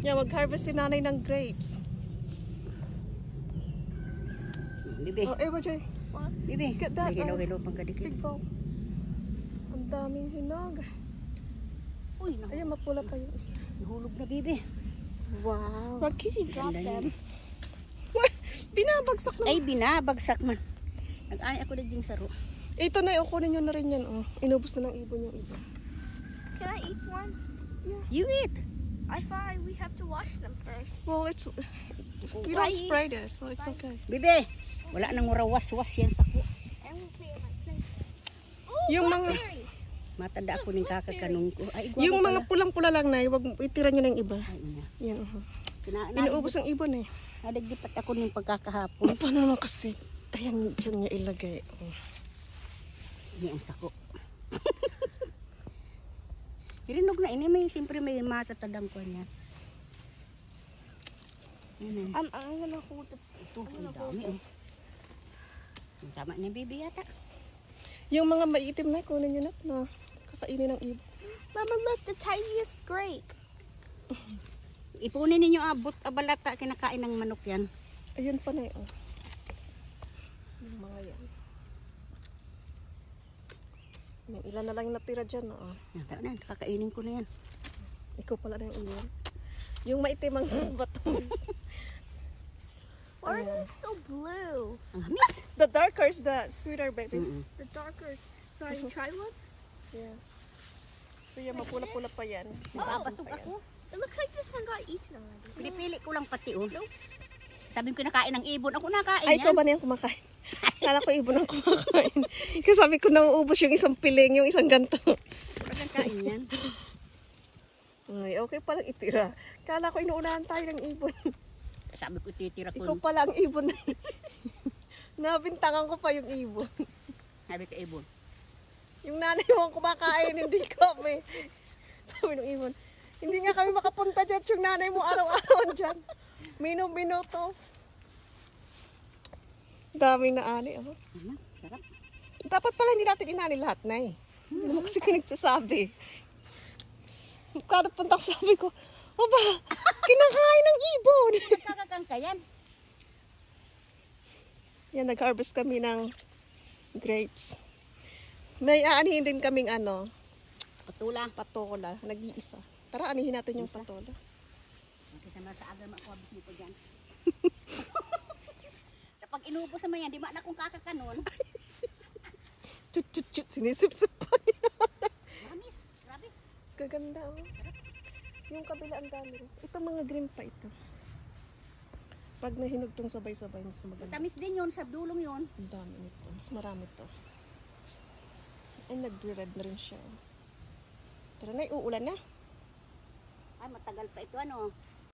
Yeah, mag-harvest si nanay ng grapes. Bibi, Oh, ewa, Jay. bibi. Get that, May hilaw-hilaw pang kadikit. Big bowl. Ang daming hinog. Uy, naku, Ayun, mapula pa yung isa. nahulog na bibi. Wow. What could you drop Ganda them? niya. Binabagsak na. Ay, binabagsak man. Nag-ani ako naging saro. Ito na, kunin nyo na rin yan. Oh. Inubos na ng ibon yung iba. Can I eat one? You eat. I thought we have to wash them first. Well, it's... We don't spray this, so it's okay. Bibi, wala nang murawas-was yan sa ko. Face. Oh, Yung mga-. Matanda ako ng kakakanong ko. Ay, Yung mga pulang-pula lang na, wag itira nyo ng iba. Ay. Yan, uh Kina- Inuubos ng ibon eh. Nadagdipat ako ng pagkakahapon. Paano naman kasi? Ayan, dyan niya ilagay. Oh. Yan ang sako. Hirinog na ini may siyempre may matatadang ko niya. I'm, I'm gonna hold the. Ito, ang dami. Ang Tama na bibi yata. Yung mga maitim na, kunin nyo na. na kakainin ng ibon. Mama, look, the tiniest grape. Ipunin ninyo abot abalata kinakain ng manok yan. Ayun pa na yun. Yung mga yan. May ilan na lang yung natira dyan. Oh. Yan, tama na, kakainin ko na yan. Ikaw pala na yung iyon. Yung maitim ang bato. Why are they still blue? Ang hamis. the darker is the sweeter, baby. Mm-mm. The darker. So I try one? Yeah. So yan, mapula-pula pa yan. Ah, Asin basog pa yan. ako. It looks like this one got eaten already. Pinipili ko lang pati oh. Sabi ko nakain ng ibon. Ako nakain Ay, ikaw yan. ba na yung kumakain? Kala ko ibon ang kumakain. Kasi sabi ko nauubos yung isang piling, yung isang ganto. Nakain yan. Ay, okay palang itira. Kala ko inuunahan tayo ng ibon. Sabi ko titira Ikaw ko. pala ang ibon. Nabintangan ko pa yung ibon. Sabi ko ibon. Yung nanay mo ang kumakain, hindi kami. Sabi ng ibon, hindi nga kami makapunta dyan. Yung nanay mo araw-araw dyan. Minu-minuto. Daming na ani. Oh. Ano? Sarap. Dapat pala hindi natin inani lahat na eh. Hindi naman kasi ko nagsasabi. Kada punta ko sabi ko, Aba, kinakain ng ibon. Magkakakang ka yan. Yan, nag-harvest kami ng grapes. May aanihin din kaming ano, Patula. patola, nag-iisa. Tara, anihin natin yung patola. Makita mo sa agar makuhabis mo ko dyan. Kapag inubos naman yan, di ba na kung kakakanon. Chut, chut, chut, sinisip-sip pa niya. Mamis. Grabe. Gaganda oh. Yung kabila ang dami. Ito mga green pa ito. Pag nahinog tong sabay-sabay, mas maganda. Tamis din yun sa dulong yun. Ang dami nito. Mas marami to. Ay, nag-red na rin siya. Tara na, uulan na. Ay, matagal pa ito ano.